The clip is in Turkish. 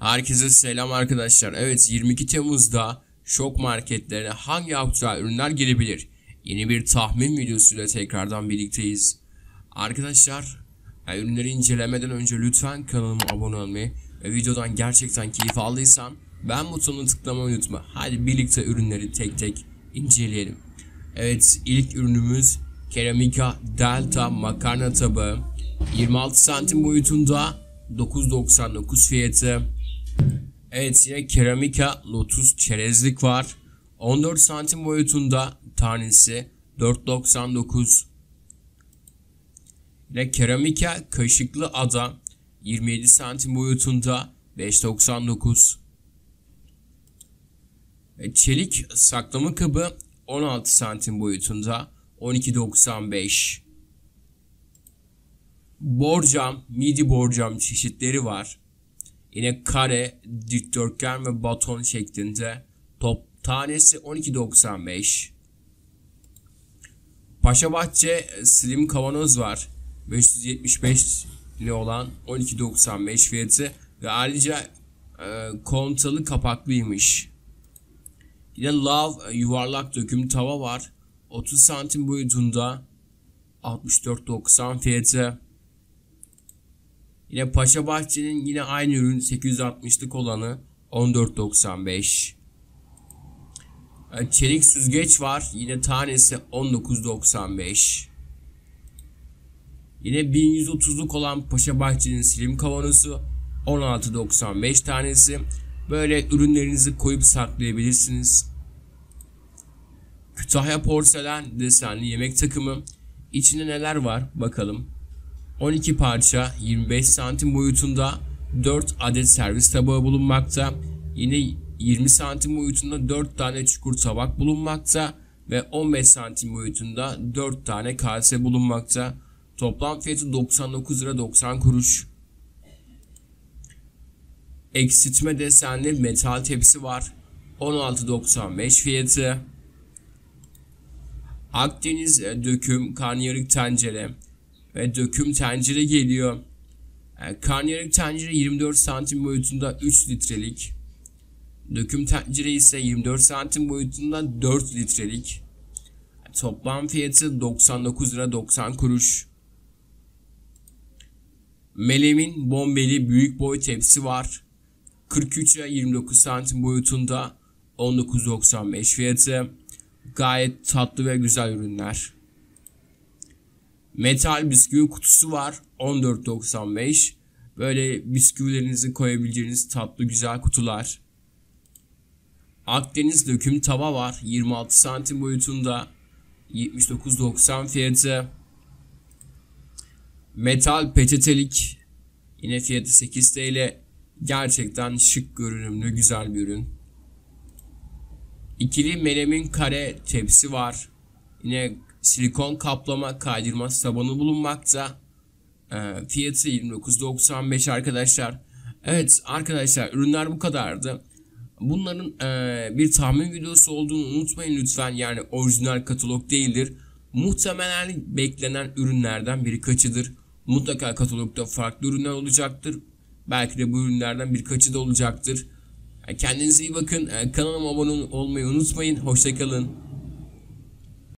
Herkese selam arkadaşlar. Evet 22 Temmuz'da şok marketlerine hangi aktüel ürünler gelebilir? Yeni bir tahmin videosuyla tekrardan birlikteyiz. Arkadaşlar ürünleri incelemeden önce lütfen kanalıma abone olmayı ve videodan gerçekten keyif aldıysan ben butonuna tıklamayı unutma. Hadi birlikte ürünleri tek tek inceleyelim. Evet ilk ürünümüz Keramika Delta makarna tabağı. 26 santim boyutunda 9.99 fiyatı. Evet yine Keramika Lotus çerezlik var. 14 santim boyutunda tanesi 4.99. Yine Keramika kaşıklı ada 27 santim boyutunda 5.99. Ve Çelik saklama kabı 16 santim boyutunda 12.95. Borcam, midi borcam çeşitleri var. Yine kare, dikdörtgen ve baton şeklinde. Top tanesi 12.95. Paşabahçe slim kavanoz var. 575 li olan 12.95 fiyatı ve ayrıca e, kontalı kapaklıymış. Yine Love yuvarlak döküm tava var. 30 santim boyutunda 64.90 fiyatı. Yine Paşa Bahçe'nin yine aynı ürün 860'lık olanı 14.95. Çelik süzgeç var. Yine tanesi 19.95. Yine 1130'luk olan Paşa Bahçe'nin slim kavanozu 16.95 tanesi. Böyle ürünlerinizi koyup saklayabilirsiniz. Kütahya porselen desenli yemek takımı. İçinde neler var bakalım. 12 parça 25 santim boyutunda 4 adet servis tabağı bulunmakta. Yine 20 santim boyutunda 4 tane çukur tabak bulunmakta ve 15 santim boyutunda 4 tane kase bulunmakta. Toplam fiyatı 99 lira 90 kuruş. Eksiltme desenli metal tepsi var. 16.95 fiyatı. Akdeniz döküm karnıyarık tencere ve döküm tencere geliyor. Yani karnıyarık tencere 24 santim boyutunda 3 litrelik. Döküm tencere ise 24 santim boyutunda 4 litrelik. Toplam fiyatı 99 lira 90 kuruş. Melem'in bombeli büyük boy tepsi var. 43 ile 29 santim boyutunda 19.95 fiyatı. Gayet tatlı ve güzel ürünler. Metal bisküvi kutusu var 14.95. Böyle bisküvilerinizi koyabileceğiniz tatlı güzel kutular. Akdeniz döküm tava var 26 santim boyutunda 79.90 fiyatı. Metal peçetelik yine fiyatı 8 TL. Gerçekten şık görünümlü güzel bir ürün. İkili melemin kare tepsi var. Yine silikon kaplama kaydırma tabanı bulunmakta. E, fiyatı 29.95 arkadaşlar. Evet arkadaşlar ürünler bu kadardı. Bunların e, bir tahmin videosu olduğunu unutmayın lütfen. Yani orijinal katalog değildir. Muhtemelen beklenen ürünlerden biri kaçıdır. Mutlaka katalogda farklı ürünler olacaktır. Belki de bu ürünlerden birkaçı da olacaktır. Kendinize iyi bakın. Kanalıma abone olmayı unutmayın. Hoşçakalın.